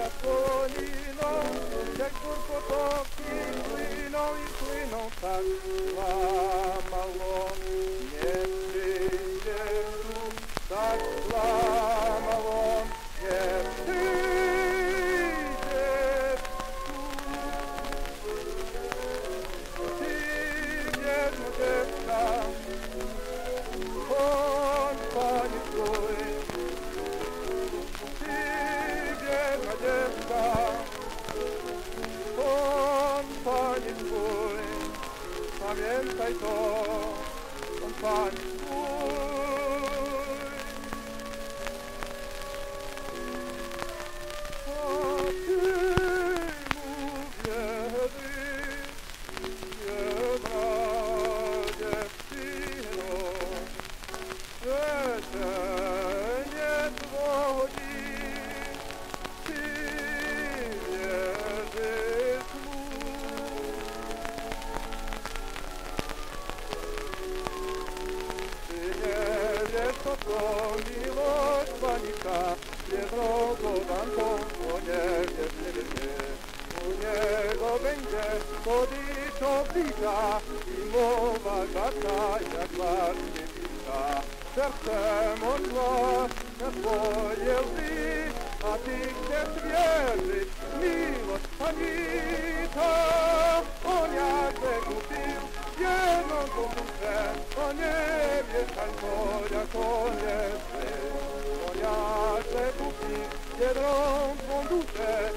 napolino, jak potoki płyną i płyną tak na mało. Biedna dziewka, on Pani Twój, pamiętaj to, on Pani Twój. A Ty mówię, Ty, biedna dziewczyno, że to miłość Panika, Biedrogowanką o niebie przybycie. U niego będzie podicz oblicza i mowa gadna jak właśnie piska. Sercem on na swoje łzy, a ty chcesz wierzyć, miłość Panika. connaîtrai. Voyage, c'est tout petit, viendront mon douceur,